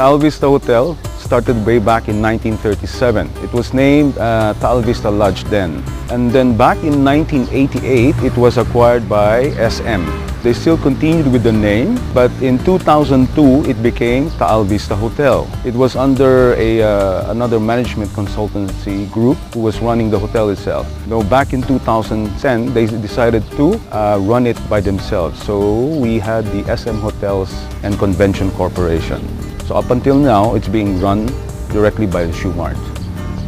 Taal Vista Hotel started way back in 1937. It was named uh, Taal Vista Lodge then. And then back in 1988, it was acquired by SM. They still continued with the name, but in 2002, it became Taal Vista Hotel. It was under a, uh, another management consultancy group who was running the hotel itself. Now, back in 2010, they decided to uh, run it by themselves. So we had the SM Hotels and Convention Corporation. So up until now, it's being run directly by the Shoemart.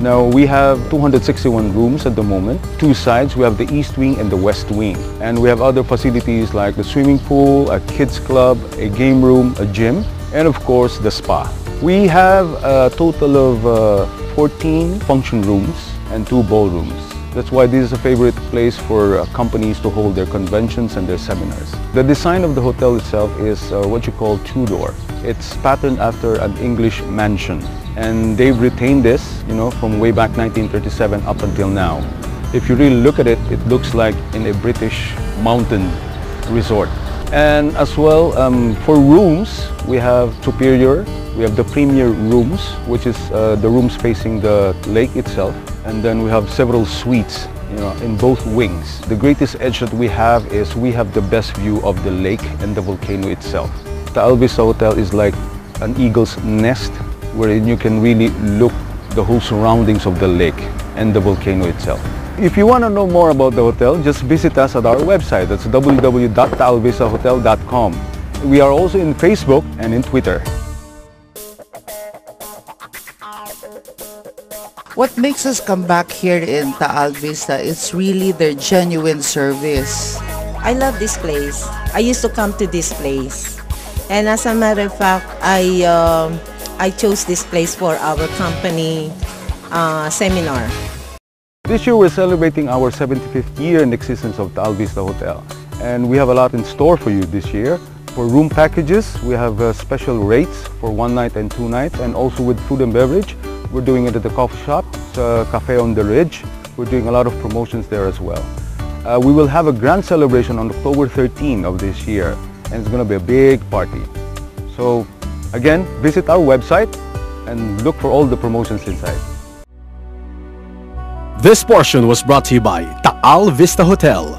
Now we have 261 rooms at the moment. Two sides, we have the east wing and the west wing. And we have other facilities like the swimming pool, a kids club, a game room, a gym, and of course the spa. We have a total of uh, 14 function rooms and two ballrooms. That's why this is a favorite place for uh, companies to hold their conventions and their seminars. The design of the hotel itself is uh, what you call Tudor. It's patterned after an English mansion. And they've retained this, you know, from way back 1937 up until now. If you really look at it, it looks like in a British mountain resort. And as well, um, for rooms, we have Superior, we have the Premier rooms, which is uh, the rooms facing the lake itself. And then we have several suites you know, in both wings. The greatest edge that we have is we have the best view of the lake and the volcano itself. The Vista Hotel is like an eagle's nest wherein you can really look the whole surroundings of the lake and the volcano itself. If you want to know more about the hotel, just visit us at our website. That's www.taalvistahotel.com. We are also in Facebook and in Twitter. What makes us come back here in Taal Vista is really their genuine service. I love this place. I used to come to this place. And as a matter of fact, I, uh, I chose this place for our company uh, seminar. This year we're celebrating our 75th year in existence of Taal Vista Hotel. And we have a lot in store for you this year. For room packages, we have uh, special rates for one night and two nights and also with food and beverage. We're doing it at the coffee shop, uh, Cafe on the Ridge. We're doing a lot of promotions there as well. Uh, we will have a grand celebration on October 13 of this year and it's going to be a big party. So again, visit our website and look for all the promotions inside. This portion was brought to you by Taal Vista Hotel,